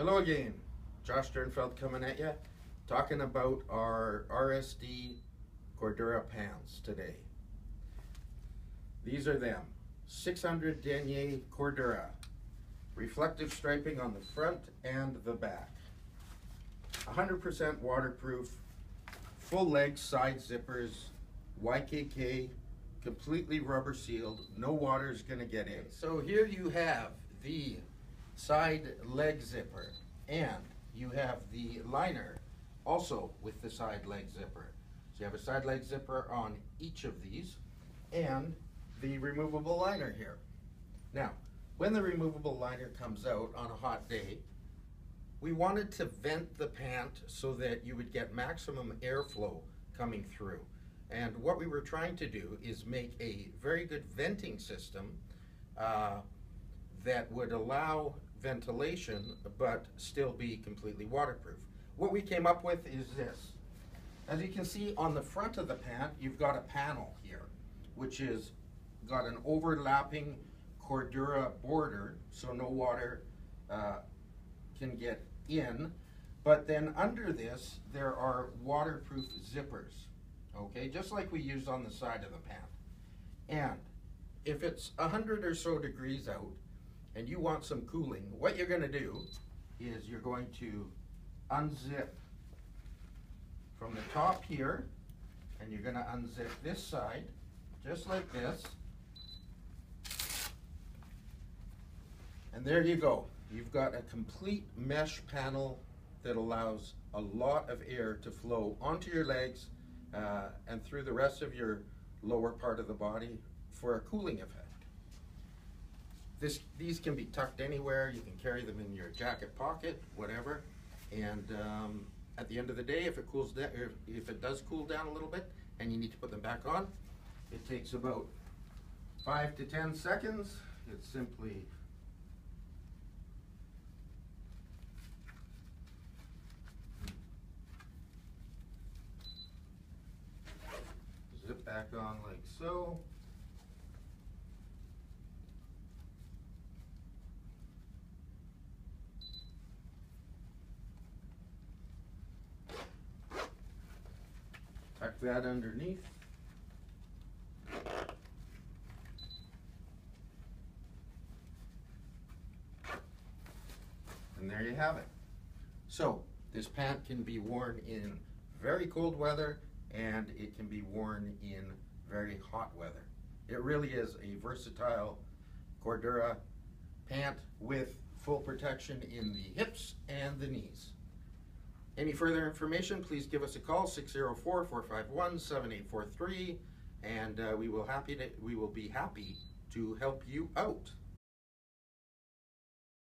Hello again, Josh Sternfeld coming at you, talking about our RSD Cordura pants today. These are them, 600 denier Cordura, reflective striping on the front and the back. 100% waterproof, full leg side zippers, YKK, completely rubber sealed, no water is gonna get in. So here you have the side leg zipper and you have the liner also with the side leg zipper. So you have a side leg zipper on each of these and the removable liner here. Now, when the removable liner comes out on a hot day, we wanted to vent the pant so that you would get maximum airflow coming through. And what we were trying to do is make a very good venting system uh, that would allow ventilation but still be completely waterproof. What we came up with is this. As you can see on the front of the pant, you've got a panel here, which is got an overlapping Cordura border, so no water uh, can get in. But then under this, there are waterproof zippers, okay, just like we use on the side of the pant. And if it's 100 or so degrees out and you want some cooling, what you're going to do is you're going to unzip from the top here and you're going to unzip this side just like this And there you go. You've got a complete mesh panel that allows a lot of air to flow onto your legs uh, and through the rest of your lower part of the body for a cooling effect. This, these can be tucked anywhere. You can carry them in your jacket pocket, whatever. And um, at the end of the day, if it cools down, if it does cool down a little bit, and you need to put them back on, it takes about five to ten seconds. It's simply back on like so. That underneath. And there you have it. So, this pant can be worn in very cold weather and it can be worn in very hot weather. It really is a versatile Cordura pant with full protection in the hips and the knees. Any further information, please give us a call, 604-451-7843, and uh, we will happy to, we will be happy to help you out.